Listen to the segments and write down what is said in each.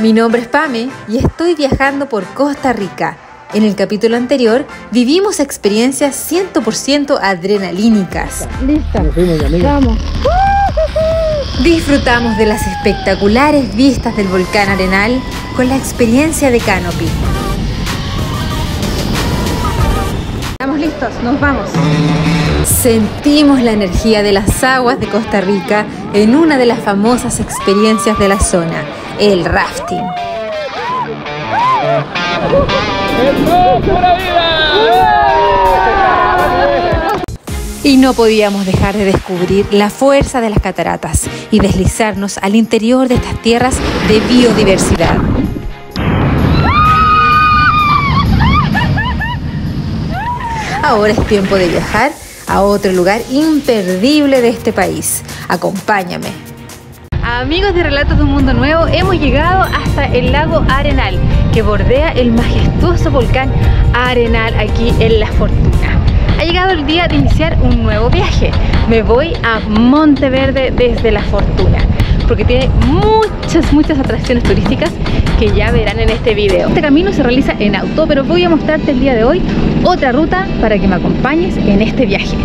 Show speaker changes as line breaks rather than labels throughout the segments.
Mi nombre es Pame y estoy viajando por Costa Rica. En el capítulo anterior vivimos experiencias 100% adrenalínicas.
Lista. Vamos.
Disfrutamos de las espectaculares vistas del volcán Arenal con la experiencia de Canopy.
Estamos listos, nos vamos.
Sentimos la energía de las aguas de Costa Rica en una de las famosas experiencias de la zona, el rafting. Y no podíamos dejar de descubrir la fuerza de las cataratas y deslizarnos al interior de estas tierras de biodiversidad. Ahora es tiempo de viajar a otro lugar imperdible de este país. Acompáñame. Amigos de Relatos de un Mundo Nuevo, hemos llegado hasta el lago Arenal, que bordea el majestuoso volcán Arenal aquí en La Fortuna. Ha llegado el día de iniciar un nuevo viaje. Me voy a Monteverde desde La Fortuna, porque tiene muchas, muchas atracciones turísticas que ya verán en este video. Este camino se realiza en auto, pero voy a mostrarte el día de hoy otra ruta para que me acompañes en este viaje.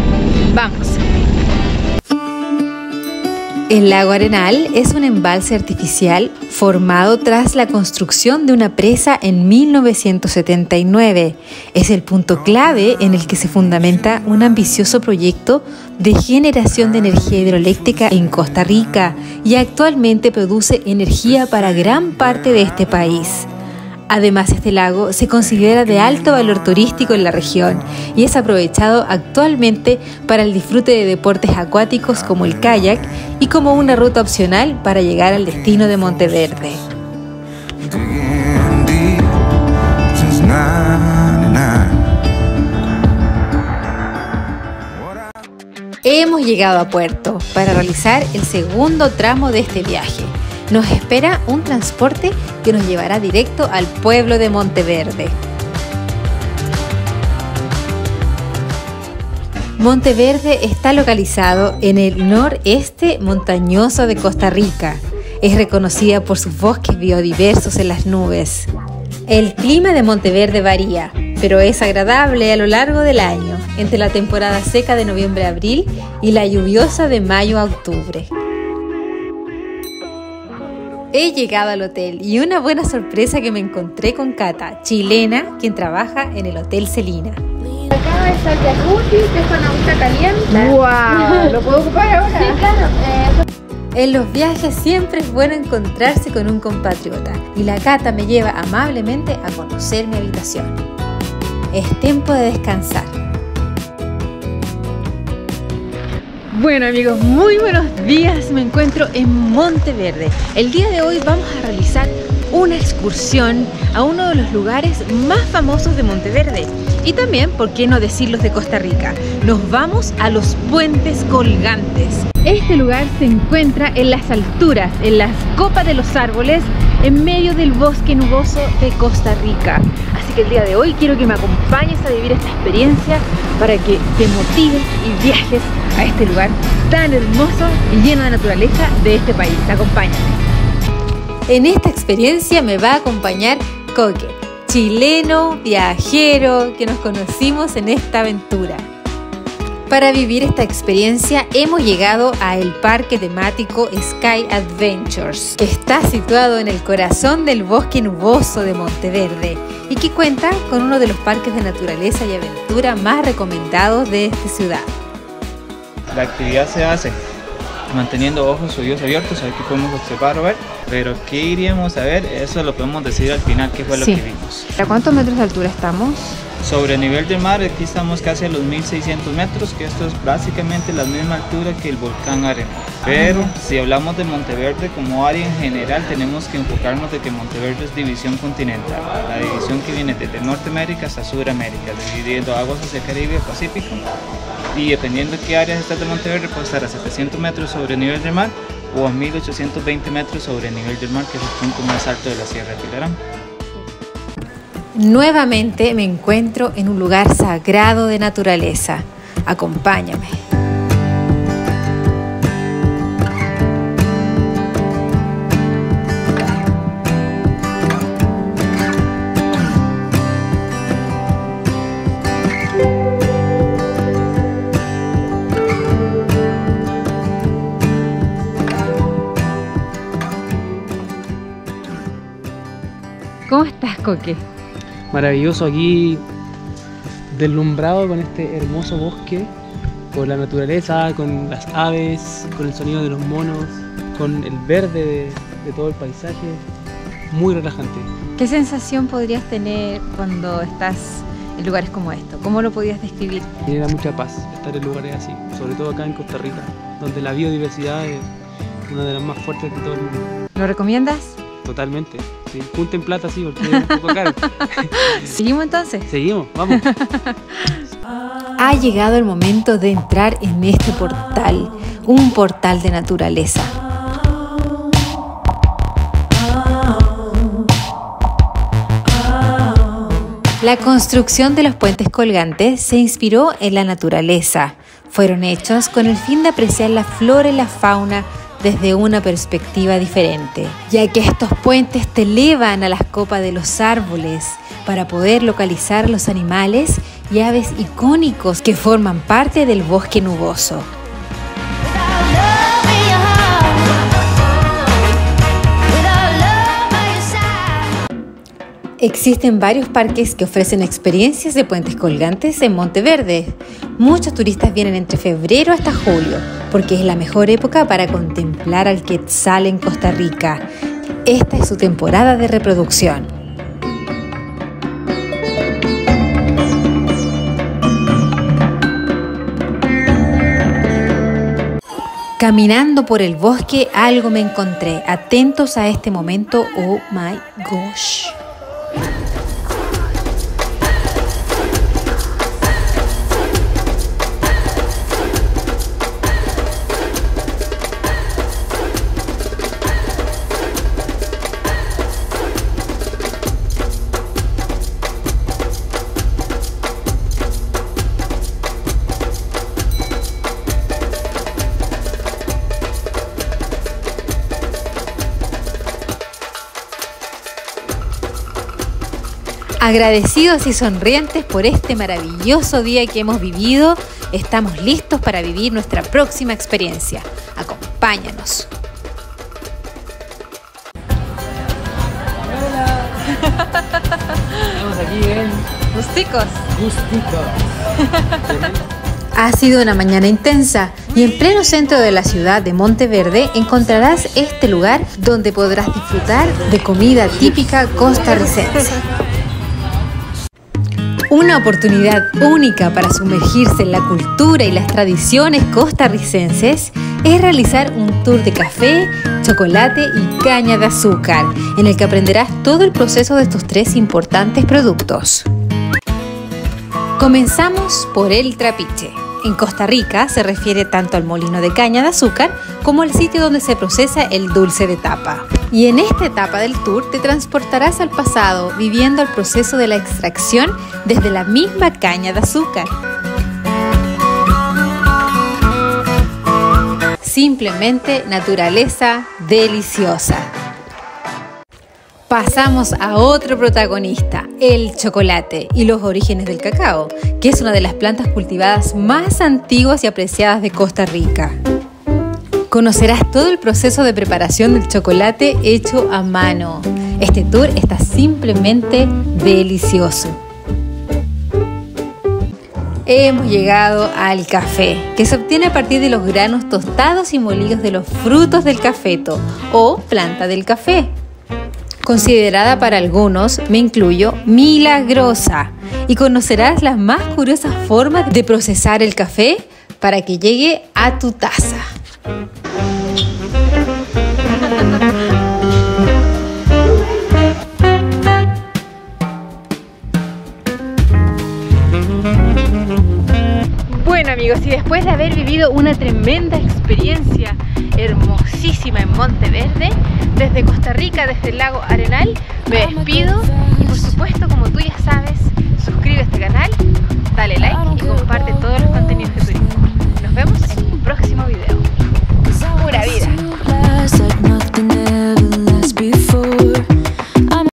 ¡Vamos! El lago Arenal es un embalse artificial formado tras la construcción de una presa en 1979. Es el punto clave en el que se fundamenta un ambicioso proyecto de generación de energía hidroeléctrica en Costa Rica y actualmente produce energía para gran parte de este país. Además, este lago se considera de alto valor turístico en la región y es aprovechado actualmente para el disfrute de deportes acuáticos como el kayak y como una ruta opcional para llegar al destino de Monteverde. Hemos llegado a puerto para realizar el segundo tramo de este viaje nos espera un transporte que nos llevará directo al pueblo de Monteverde. Monteverde está localizado en el noreste montañoso de Costa Rica. Es reconocida por sus bosques biodiversos en las nubes. El clima de Monteverde varía, pero es agradable a lo largo del año, entre la temporada seca de noviembre a abril y la lluviosa de mayo a octubre. He llegado al hotel y una buena sorpresa que me encontré con Cata, chilena, quien trabaja en el Hotel Celina.
Acá está el jacuzzi, que es con agüita caliente.
¡Wow!
¿Lo puedo ocupar ahora? Sí, claro. Eh,
en los viajes siempre es bueno encontrarse con un compatriota y la Cata me lleva amablemente a conocer mi habitación. Es tiempo de descansar. Bueno amigos, muy buenos días, me encuentro en Monteverde. El día de hoy vamos a realizar una excursión a uno de los lugares más famosos de Monteverde y también, por qué no decirlos, de Costa Rica. Nos vamos a los puentes colgantes. Este lugar se encuentra en las alturas, en las copas de los árboles, en medio del bosque nuboso de Costa Rica. Así que el día de hoy quiero que me acompañes a vivir esta experiencia para que te motives y viajes a este lugar tan hermoso y lleno de naturaleza de este país. Acompáñame. En esta experiencia me va a acompañar Coque, chileno, viajero, que nos conocimos en esta aventura. Para vivir esta experiencia hemos llegado a el parque temático Sky Adventures, que está situado en el corazón del bosque nuboso de Monteverde y que cuenta con uno de los parques de naturaleza y aventura más recomendados de esta ciudad.
La actividad se hace manteniendo ojos y oídos abiertos, a ver qué podemos observar o ver, pero qué iríamos a ver, eso lo podemos decir al final qué fue lo que vimos.
¿A cuántos metros de altura estamos?
Sobre el nivel del mar, aquí estamos casi a los 1600 metros, que esto es básicamente la misma altura que el volcán Arenal. Pero si hablamos de Monteverde como área en general, tenemos que enfocarnos de que Monteverde es división continental, la división que viene desde Norteamérica hasta Sudamérica, dividiendo aguas hacia Caribe y Pacífico. Y dependiendo de qué áreas está de Monteverde, puede estar a 700 metros sobre el nivel del mar o a 1820 metros sobre el nivel del mar, que es el punto más alto de la Sierra de Tilarán.
Nuevamente me encuentro en un lugar sagrado de naturaleza. Acompáñame. ¿Cómo estás, Coque?
Maravilloso aquí, deslumbrado con este hermoso bosque, con la naturaleza, con las aves, con el sonido de los monos, con el verde de, de todo el paisaje. Muy relajante.
¿Qué sensación podrías tener cuando estás en lugares como esto? ¿Cómo lo podías describir?
Da mucha paz estar en lugares así, sobre todo acá en Costa Rica, donde la biodiversidad es una de las más fuertes de todo el mundo.
¿Lo recomiendas?
Totalmente. Sí, junten plata sí, porque es un poco caro.
¿Seguimos entonces?
Seguimos, vamos.
Ha llegado el momento de entrar en este portal, un portal de naturaleza. La construcción de los puentes colgantes se inspiró en la naturaleza. Fueron hechos con el fin de apreciar la flora y la fauna desde una perspectiva diferente, ya que estos puentes te elevan a las copas de los árboles para poder localizar los animales y aves icónicos que forman parte del bosque nuboso. Existen varios parques que ofrecen experiencias de puentes colgantes en Monteverde. Muchos turistas vienen entre febrero hasta julio, porque es la mejor época para contemplar al quetzal en Costa Rica. Esta es su temporada de reproducción. Caminando por el bosque algo me encontré. Atentos a este momento. Oh my gosh. Agradecidos y sonrientes por este maravilloso día que hemos vivido, estamos listos para vivir nuestra próxima experiencia. Acompáñanos.
Estamos aquí en
Gusticos.
Gustico.
Ha sido una mañana intensa y en pleno centro de la ciudad de Monteverde encontrarás este lugar donde podrás disfrutar de comida típica costarricense. Una oportunidad única para sumergirse en la cultura y las tradiciones costarricenses es realizar un tour de café, chocolate y caña de azúcar, en el que aprenderás todo el proceso de estos tres importantes productos. Comenzamos por el trapiche. En Costa Rica se refiere tanto al molino de caña de azúcar como al sitio donde se procesa el dulce de tapa. Y en esta etapa del tour te transportarás al pasado viviendo el proceso de la extracción desde la misma caña de azúcar. Simplemente naturaleza deliciosa. Pasamos a otro protagonista, el chocolate y los orígenes del cacao, que es una de las plantas cultivadas más antiguas y apreciadas de Costa Rica. Conocerás todo el proceso de preparación del chocolate hecho a mano. Este tour está simplemente delicioso. Hemos llegado al café, que se obtiene a partir de los granos tostados y molidos de los frutos del cafeto o planta del café considerada para algunos, me incluyo, milagrosa, y conocerás las más curiosas formas de procesar el café para que llegue a tu taza. Bueno amigos, y después de haber vivido una tremenda experiencia hermosísima en Monteverde, desde Costa Rica, desde el lago Arenal, me despido y por supuesto, como tú ya sabes, suscríbete a este canal, dale like y comparte todos los contenidos de turismo. Nos vemos en un próximo video.